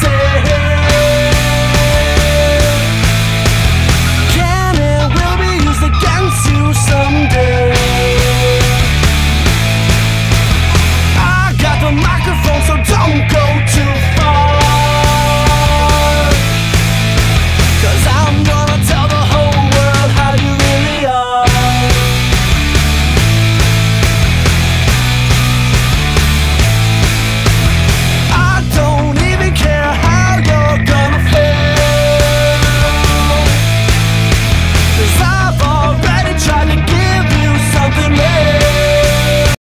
say